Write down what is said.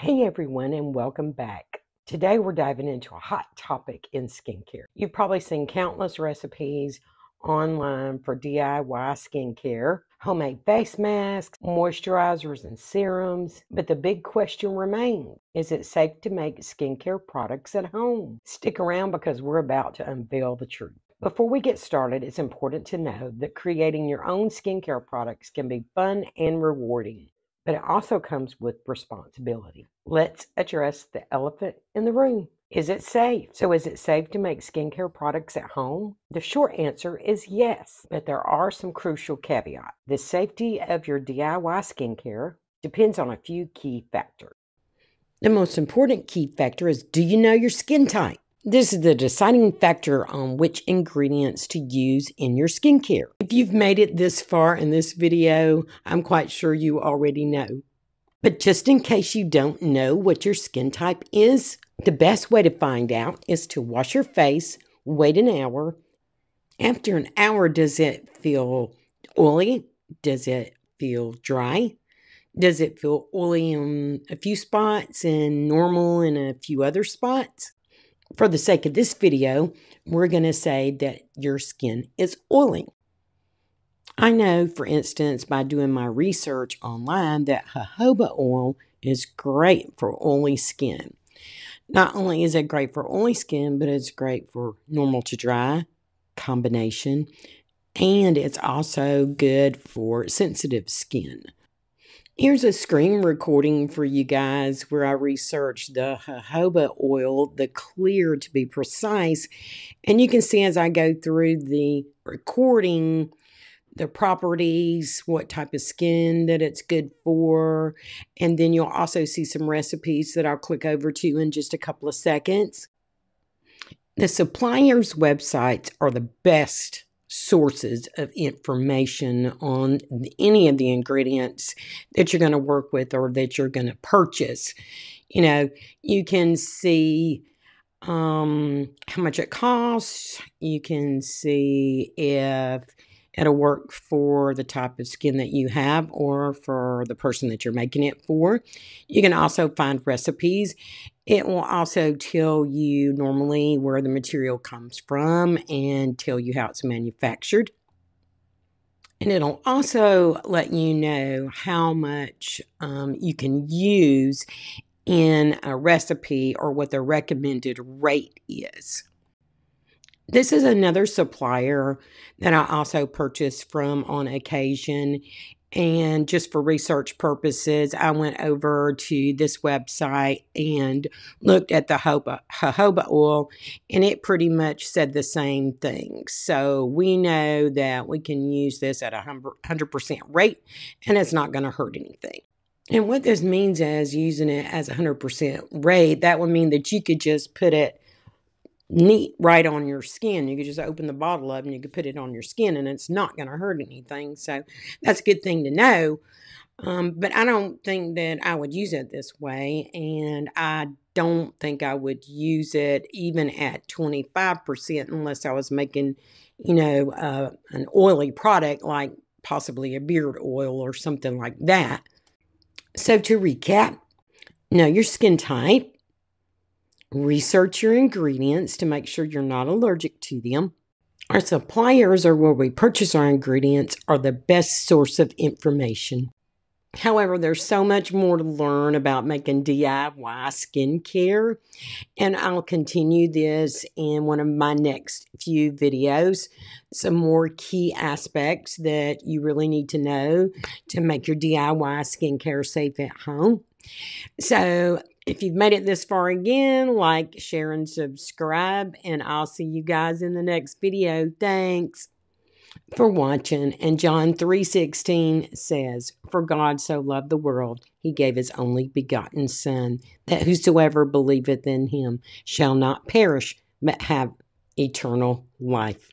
Hey everyone, and welcome back. Today we're diving into a hot topic in skincare. You've probably seen countless recipes online for DIY skincare, homemade face masks, moisturizers, and serums. But the big question remains is it safe to make skincare products at home? Stick around because we're about to unveil the truth. Before we get started, it's important to know that creating your own skincare products can be fun and rewarding but it also comes with responsibility. Let's address the elephant in the room. Is it safe? So, is it safe to make skincare products at home? The short answer is yes, but there are some crucial caveats. The safety of your DIY skincare depends on a few key factors. The most important key factor is do you know your skin type? This is the deciding factor on which ingredients to use in your skincare. If you've made it this far in this video, I'm quite sure you already know. But just in case you don't know what your skin type is, the best way to find out is to wash your face, wait an hour. After an hour, does it feel oily? Does it feel dry? Does it feel oily in a few spots and normal in a few other spots? For the sake of this video, we're going to say that your skin is oily. I know, for instance, by doing my research online, that jojoba oil is great for oily skin. Not only is it great for oily skin, but it's great for normal to dry combination, and it's also good for sensitive skin. Here's a screen recording for you guys where I researched the jojoba oil, the clear to be precise. And you can see as I go through the recording, the properties, what type of skin that it's good for. And then you'll also see some recipes that I'll click over to in just a couple of seconds. The suppliers' websites are the best sources of information on any of the ingredients that you're going to work with or that you're going to purchase. You know, you can see um, how much it costs, you can see if it'll work for the type of skin that you have or for the person that you're making it for. You can also find recipes. It will also tell you normally where the material comes from and tell you how it's manufactured. And it'll also let you know how much um, you can use in a recipe or what the recommended rate is. This is another supplier that I also purchase from on occasion. And just for research purposes, I went over to this website and looked at the jojoba, oil, and it pretty much said the same thing. So we know that we can use this at a 100% rate, and it's not going to hurt anything. And what this means is using it as a 100% rate, that would mean that you could just put it neat right on your skin. You could just open the bottle up and you could put it on your skin and it's not going to hurt anything. So that's a good thing to know. Um, but I don't think that I would use it this way. And I don't think I would use it even at 25% unless I was making, you know, uh, an oily product like possibly a beard oil or something like that. So to recap, know your skin type Research your ingredients to make sure you're not allergic to them. Our suppliers, or where we purchase our ingredients, are the best source of information. However, there's so much more to learn about making DIY skincare, and I'll continue this in one of my next few videos. Some more key aspects that you really need to know to make your DIY skincare safe at home. So, if you've made it this far again, like, share, and subscribe, and I'll see you guys in the next video. Thanks for watching. And John 3:16 says, "For God so loved the world, he gave his only begotten son, that whosoever believeth in him shall not perish, but have eternal life."